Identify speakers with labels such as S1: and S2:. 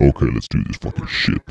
S1: Okay, let's do this fucking shit.